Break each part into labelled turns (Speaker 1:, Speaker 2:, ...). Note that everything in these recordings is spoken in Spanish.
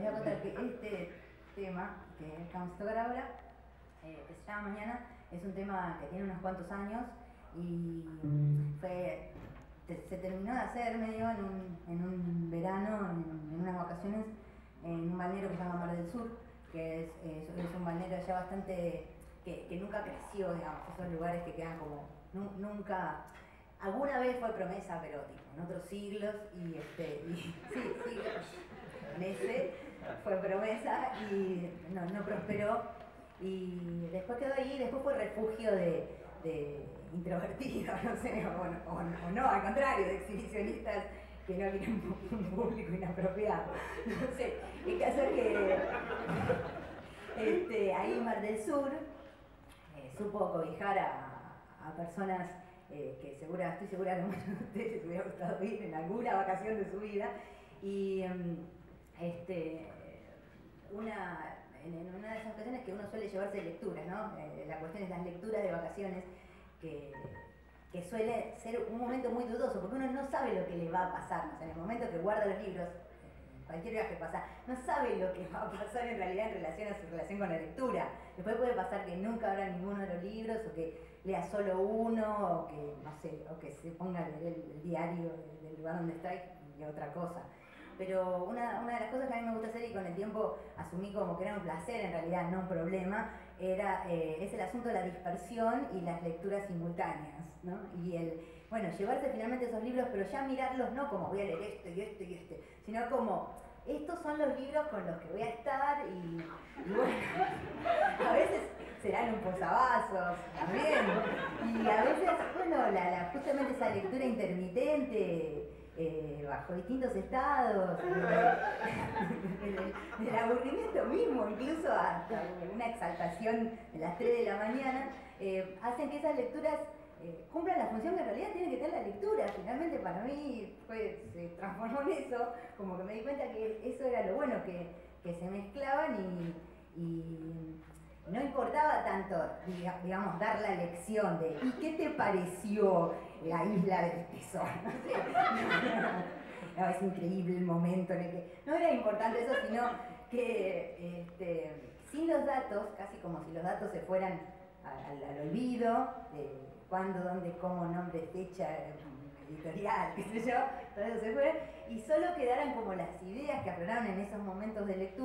Speaker 1: les voy a contar que este tema que vamos a tocar ahora, eh, que se llama Mañana, es un tema que tiene unos cuantos años y fue, se terminó de hacer medio en un, en un verano, en, unas vacaciones, en un balneario que se llama Mar del Sur, que es, es, un balneario ya bastante, que, que, nunca creció, digamos, esos lugares que quedan como, nunca Alguna vez fue promesa, pero tipo, en otros siglos, y este, y, sí, siglos, meses, fue promesa y no, prosperó. Y después quedó ahí, después fue refugio de, de introvertidos, no sé, o, no, al contrario, de exhibicionistas que no quieren un público inapropiado. No sé, el caso es que este, ahí Mar del Sur eh, supo cobijar a, a personas eh, que segura, estoy segura que muchos de ustedes les hubiera gustado ir en alguna vacación de su vida. Y em, este, una, en, una de esas ocasiones que uno suele llevarse lecturas, ¿no? Eh, la cuestión es las lecturas de vacaciones, que, que, suele ser un momento muy dudoso, porque uno no sabe lo que le va a pasar. en el momento que guarda los libros, cualquier viaje pasa, no sabe lo que va a pasar en realidad en relación a su relación con la lectura. Después puede pasar que nunca abra ninguno de los libros o que lea solo uno o que, no sé, o que se ponga a leer el, diario del lugar donde está y otra cosa. Pero una, una, de las cosas que a mí me gusta hacer y con el tiempo asumí como que era un placer, en realidad no un problema, era, eh, es el asunto de la dispersión y las lecturas simultáneas. ¿no? Y el, bueno, llevarse finalmente esos libros, pero ya mirarlos no como voy a leer este y este y este, sino como estos son los libros con los que voy a estar y, bueno, a veces serán un posavasos también. Y a veces, bueno, la, justamente esa lectura intermitente eh, bajo distintos estados, del aburrimiento mismo, incluso hasta una exaltación de las 3 de la mañana, eh, hacen que esas lecturas eh, cumplan la función que en realidad tiene que tener la lectura. Finalmente para mí se transformó en eso, como que me di cuenta que eso era lo bueno, que, se mezclaban y, no importaba tanto, digamos, dar la lección de ¿y qué te pareció la isla del tesoro? No, es increíble el momento en el que... No era importante eso, sino que este, sin los datos, casi como si los datos se fueran al, olvido, cuándo, dónde, cómo, nombre, fecha, editorial, qué sé yo, todo eso se fue, y solo quedaran como las ideas que afloraron en esos momentos de lectura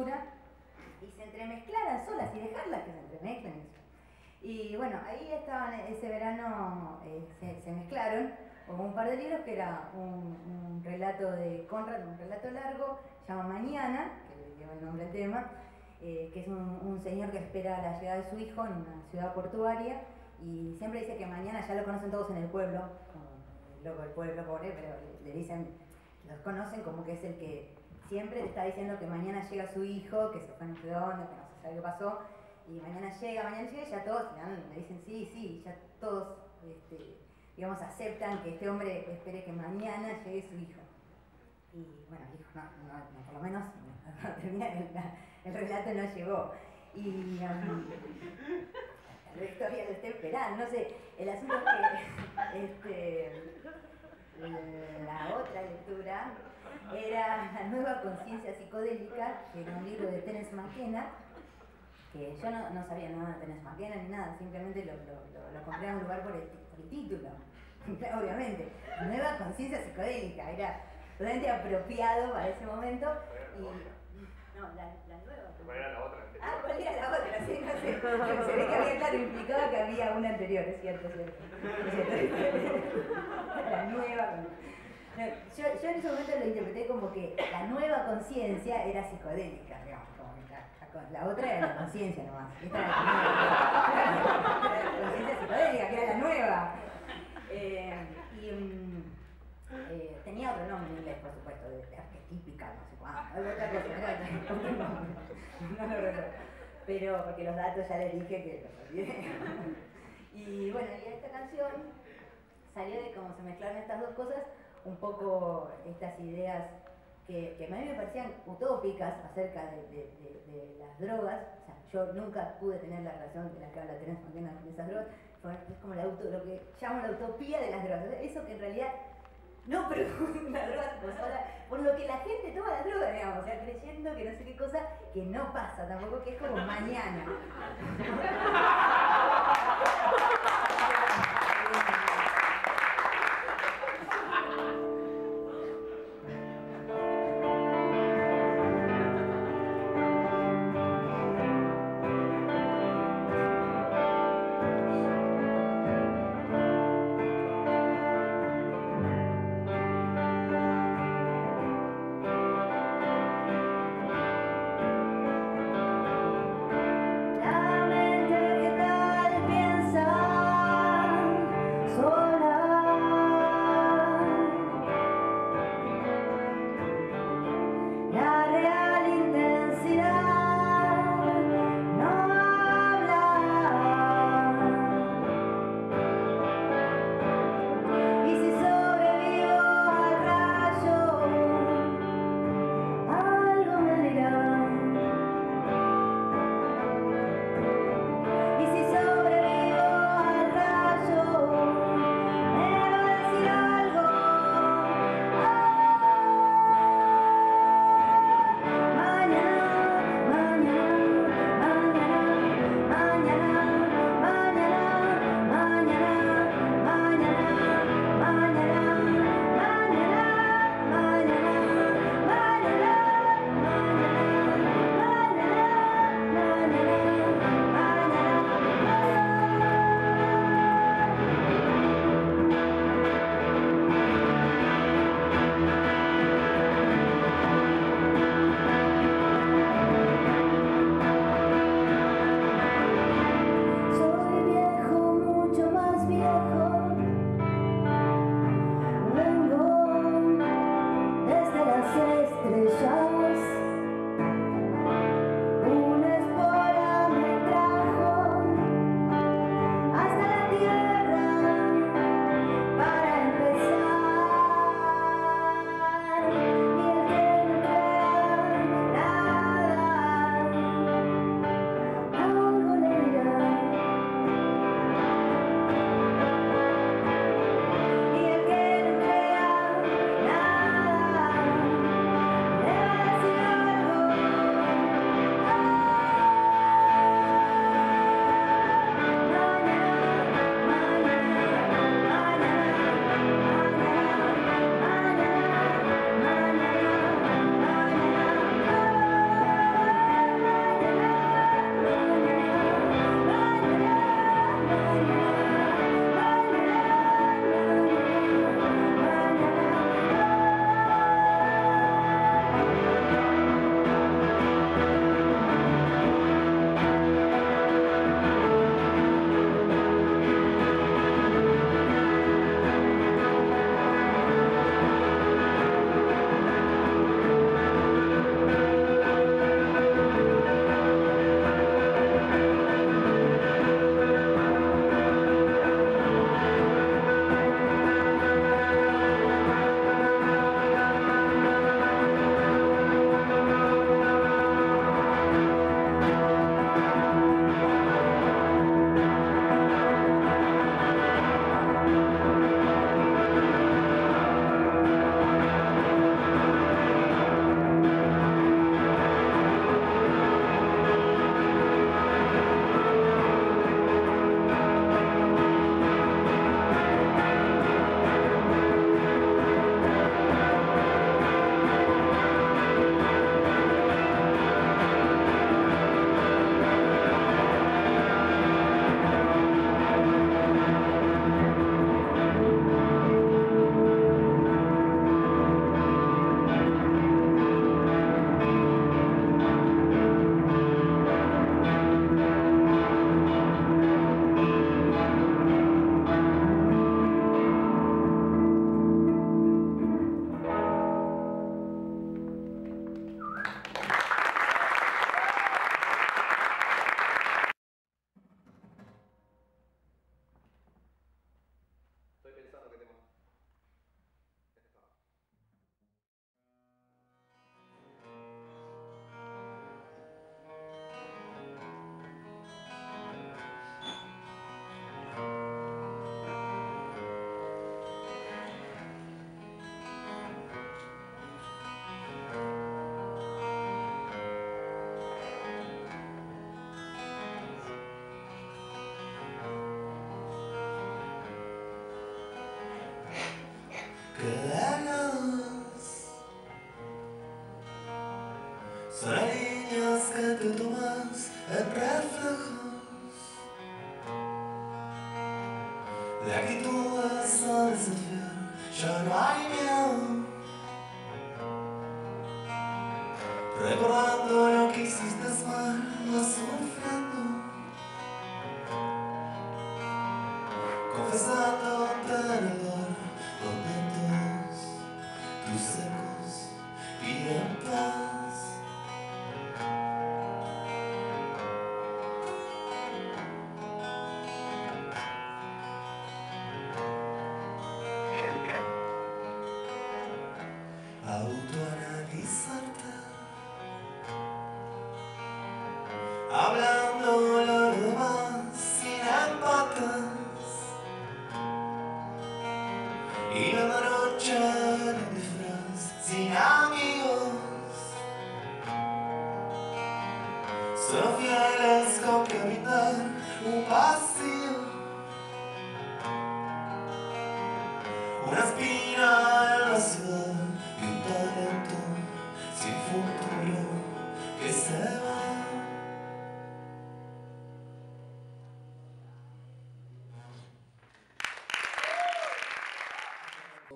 Speaker 1: y se entremezclaran solas y dejarlas que se entremezclen. Y bueno, ahí estaban, ese verano eh, se, mezclaron como un par de libros que era un, relato de Conrad, un relato largo, se llama Mañana, que lleva el nombre del tema, eh, que es un, un, señor que espera la llegada de su hijo en una ciudad portuaria y siempre dice que mañana ya lo conocen todos en el pueblo, como el loco del pueblo, pobre, pero le dicen, los conocen como que es el que siempre le está diciendo que mañana llega su hijo, que se fue no sé dónde, que no se sabe qué pasó, y mañana llega, mañana llega, y ya todos le dicen sí, sí, ya todos, este, digamos, aceptan que este hombre espere que mañana llegue su hijo. Y bueno, el hijo no, no, por lo menos termina el, relato no llegó. Y um, la historia lo esté esperando, no sé, el asunto es que este, la otra lectura era La nueva conciencia psicodélica, que era un libro de Terence McKenna, que yo no, sabía nada de Terence McKenna ni nada, simplemente lo, lo, compré en un lugar por el, por el título, obviamente. Nueva conciencia psicodélica, era totalmente apropiado para ese momento no, la, la nueva.
Speaker 2: ¿Cuál era la otra?
Speaker 1: Ah, ¿cuál era la otra? Sí, no sé. Se ve que había claro implicado que había una anterior, es cierto, es cierto. la nueva. yo, yo, en ese momento lo interpreté como que la nueva conciencia era psicodélica, digamos, como la, otra era la conciencia nomás. Esta era la conciencia psicodélica, que era la nueva. Eh, y. Tenía otro nombre en inglés, por supuesto, de, arquetípica, no sé cuánto, otra cosa, no, lo recuerdo. Pero porque los datos ya les dije que los olvidé. y bueno, y esta canción salió de cómo se mezclaron estas dos cosas, un poco estas ideas que, que, a mí me parecían utópicas acerca de, de, las drogas. O sea, yo nunca pude tener la relación de la que habla Terence con esas drogas. Es como la lo que llamo la utopía de las drogas. Eso que en realidad No, pero una droga por lo que la gente toma la droga, digamos, o sea, creyendo que no sé qué cosa, que no pasa tampoco, que es como mañana.
Speaker 2: Recordando lo que hiciste mal, vas sufriendo. Hablando lo demás sin empates. Y la noche en disfraz sin amigos. Solo fieles con habitar un vacío.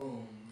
Speaker 2: Un,